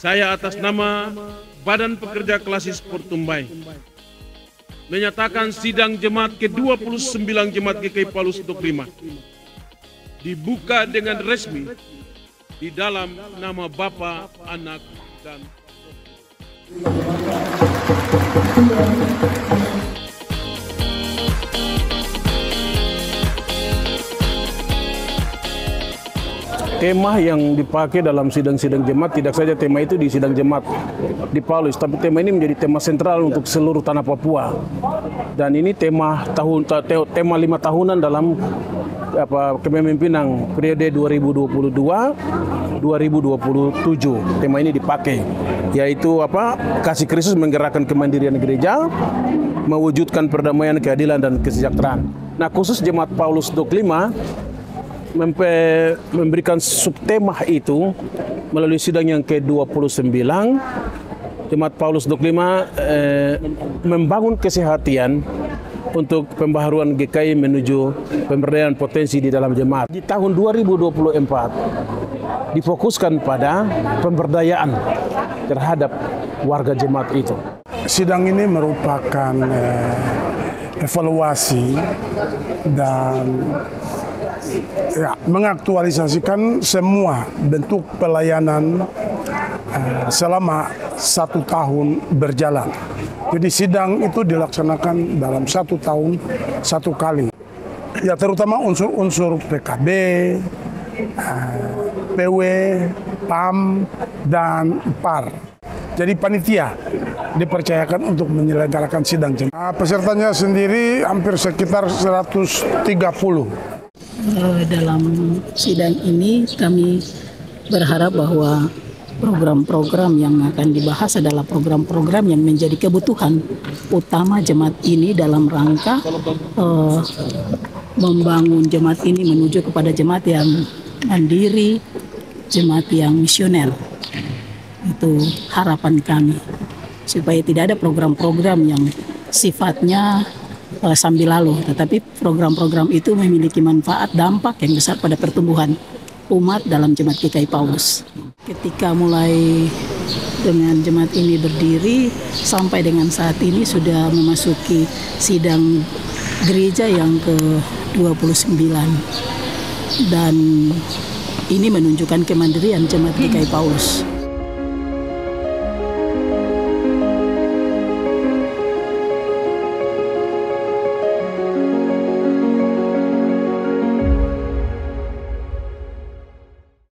Saya atas nama Badan Pekerja Klasis Portumbai menyatakan sidang jemaat ke-29 Jemaat GKI Paulus untuk lima. Dibuka dengan resmi di dalam nama Bapa, Anak, dan tema yang dipakai dalam sidang-sidang jemaat tidak saja tema itu di sidang jemaat di Paulus, tapi tema ini menjadi tema sentral untuk seluruh tanah Papua. Dan ini tema tahun tema lima tahunan dalam apa kepemimpinan periode 2022 2027. Tema ini dipakai yaitu apa? Kasih Kristus menggerakkan kemandirian gereja, mewujudkan perdamaian, keadilan dan kesejahteraan. Nah, khusus jemaat Paulus 25 memberikan subtema itu melalui sidang yang ke-29 Jemaat Paulus 25 eh, membangun kesehatan untuk pembaharuan GKI menuju pemberdayaan potensi di dalam jemaat. Di tahun 2024 difokuskan pada pemberdayaan terhadap warga jemaat itu. Sidang ini merupakan eh, evaluasi dan ya, mengaktualisasikan semua bentuk pelayanan uh, selama satu tahun berjalan. Jadi sidang itu dilaksanakan dalam satu tahun satu kali. Ya terutama unsur-unsur PKB, eh, PW, PAM, dan PAR. Jadi panitia dipercayakan untuk menyelenggarakan sidang. Uh, pesertanya sendiri hampir sekitar 130 uh, dalam sidang ini kami berharap bahwa program-program yang akan dibahas adalah program-program yang menjadi kebutuhan utama jemaat ini dalam rangka uh, membangun jemaat ini menuju kepada jemaat yang mandiri, jemaat yang misioner. Itu harapan kami supaya tidak ada program-program yang sifatnya uh, sambil lalu, tetapi program-program itu memiliki manfaat dampak yang besar pada pertumbuhan umat dalam jemaat GKI Paulus. Ketika mulai dengan jemaat ini berdiri sampai dengan saat ini sudah memasuki sidang gereja yang ke-29 dan ini menunjukkan kemandirian jemaat GKI Paulus.